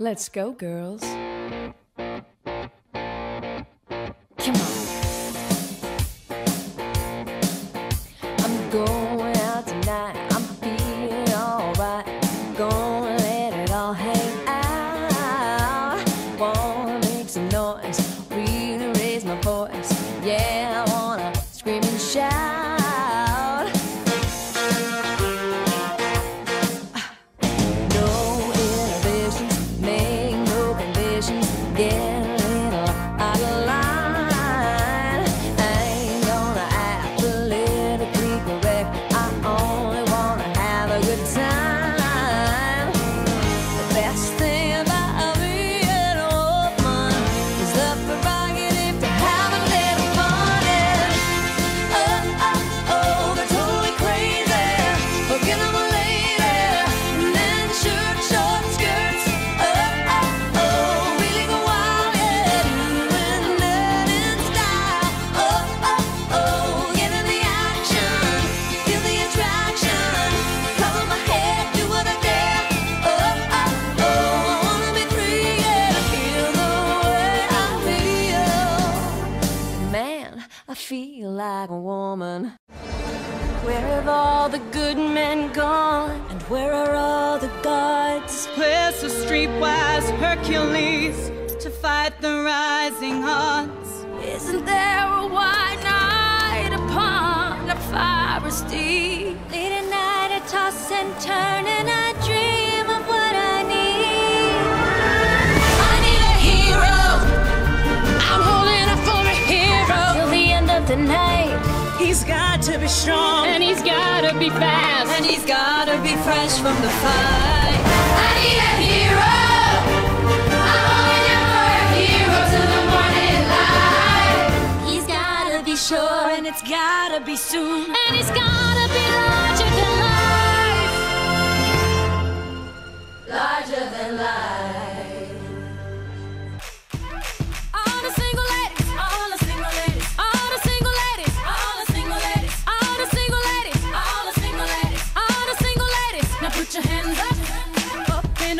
Let's go, girls. like a woman. Where have all the good men gone? And where are all the gods? Place the streetwise Hercules to fight the rising odds. Isn't there a wide night upon a fire steed? Late at night, I toss and turn and to be strong. And he's gotta be fast. And he's gotta be fresh from the fight. I need a hero. I'm hoping for a hero till the morning light. He's gotta be sure, and it's gotta be soon. And he's gotta be larger than life. Larger than life.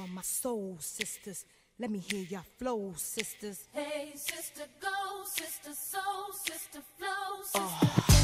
on my soul, sisters. Let me hear your flow, sisters. Hey, sister, go, sister, soul, sister, flow, ah. sister. Oh.